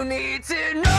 you need to know.